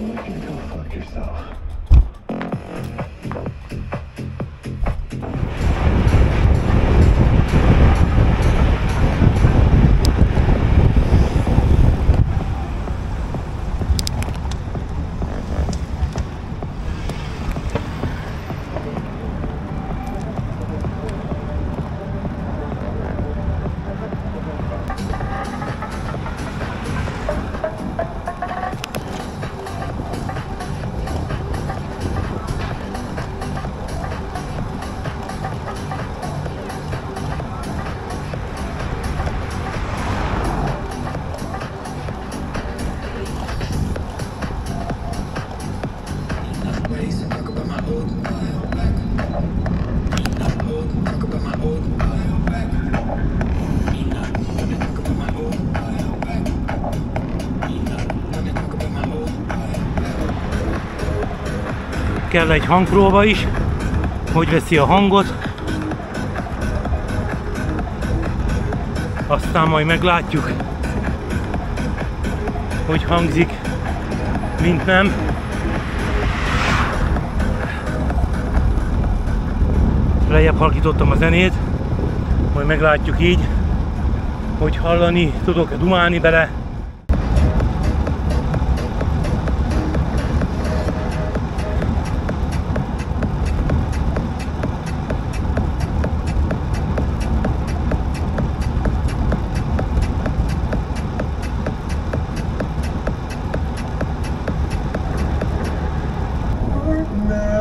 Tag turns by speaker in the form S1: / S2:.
S1: You can go fuck yourself. Kell egy hangpróba is, hogy veszi a hangot. Aztán majd meglátjuk, hogy hangzik, mint nem. Lejjebb halkítottam a zenét, majd meglátjuk így, hogy hallani tudok-e dumálni bele, No.